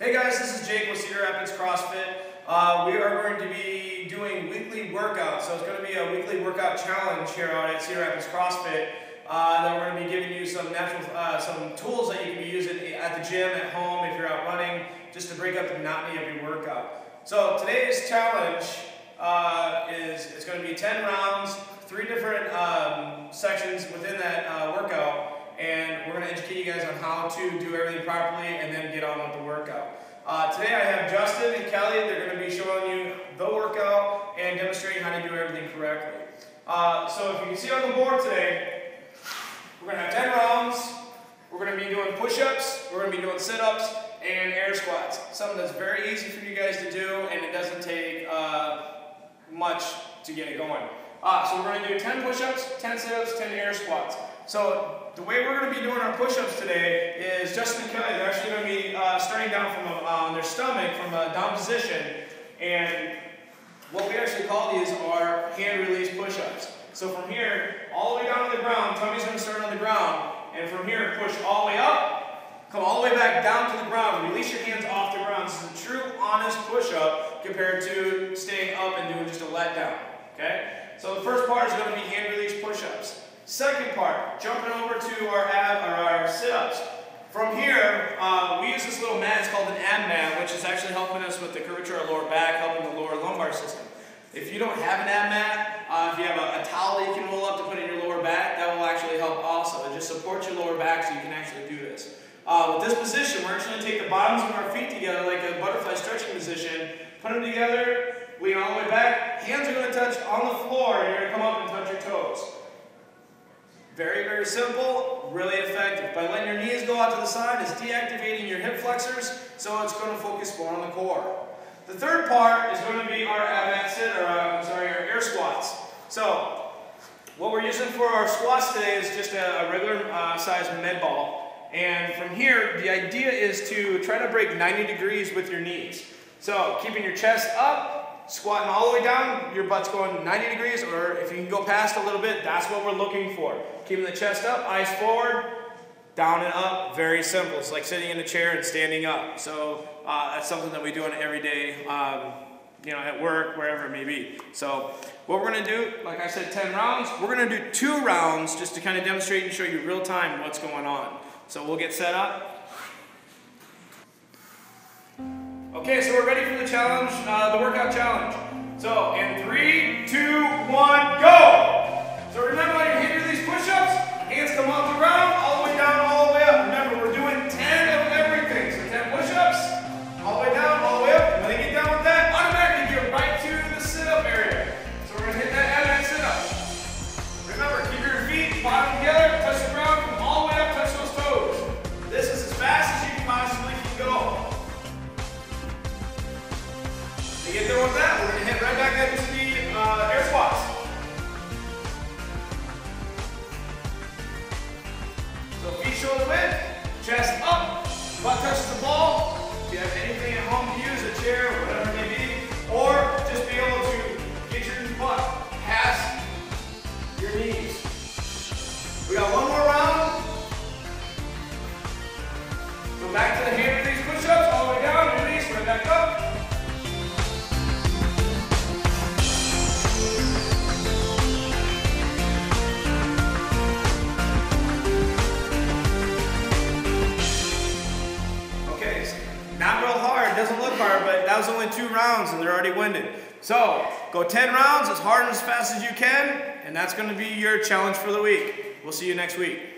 Hey guys, this is Jake with Cedar Rapids CrossFit. Uh, we are going to be doing weekly workouts, so it's going to be a weekly workout challenge here out at Cedar Rapids CrossFit. Uh, then we're going to be giving you some natural, uh, some tools that you can be using at the gym, at home, if you're out running, just to break up the monotony of your workout. So today's challenge uh, is it's going to be 10 rounds, three different um, sections within that uh, and we're going to educate you guys on how to do everything properly and then get on with the workout. Uh, today I have Justin and Kelly. They're going to be showing you the workout and demonstrating how to do everything correctly. Uh, so if you can see on the board today, we're going to have 10 rounds. We're going to be doing push-ups. We're going to be doing sit-ups and air squats. Something that's very easy for you guys to do and it doesn't take uh, much to get it going. Uh, so we're going to do 10 push-ups, 10 sit-ups, 10 air squats. So the way we're going to be doing our push-ups today is Justin and Kelly, they're actually going to be uh, starting down from a, uh, on their stomach from a down position. And what we actually call these are hand release push-ups. So from here, all the way down to the ground, tummy's going to start on the ground. And from here, push all the way up, come all the way back down to the ground. Release your hands off the ground. This is a true, honest push-up compared to staying up and doing just a let-down. Okay? So the first part is going to be hand release. Second part, jumping over to our ab or our sit-ups. From here, uh, we use this little mat, it's called an ab mat, which is actually helping us with the curvature of our lower back, helping the lower lumbar system. If you don't have an ab mat, uh, if you have a, a, towel that you can roll up to put in your lower back, that will actually help also. It just supports your lower back so you can actually do this. Uh, with this position, we're actually going to take the bottoms of our feet together like a butterfly stretching position, put them together, lean all the way back, hands are going to touch on the floor, and you're going to come up and touch your toes. Very, very simple, really effective. By letting your knees go out to the side it's deactivating your hip flexors, so it's going to focus more on the core. The third part is going to be our ab or uh, I'm sorry, our air squats. So, what we're using for our squats today is just a, a regular uh, size med ball. And from here, the idea is to try to break 90 degrees with your knees. So, keeping your chest up, squatting all the way down, your butt's going 90 degrees, or if you can go past a little bit, that's what we're looking for. Keeping the chest up, eyes forward, down and up, very simple. It's like sitting in a chair and standing up. So uh, that's something that we do on every day, um, you know, at work, wherever it may be. So what we're gonna do, like I said, 10 rounds. We're gonna do two rounds just to kind of demonstrate and show you real time what's going on. So we'll get set up. Okay, so we're ready for the challenge, uh, the workout challenge. So in three, two, one, go! So remember when you're shoulder width, chest up, butt touches the ball. If you have anything at home to use, a chair, or whatever it may be, or just be able to get your butt past your knees. We got one more round. Go back to the hand release push-ups, all the way down, release, right back up. But that was only two rounds and they're already winded. So, go 10 rounds as hard and as fast as you can, and that's gonna be your challenge for the week. We'll see you next week.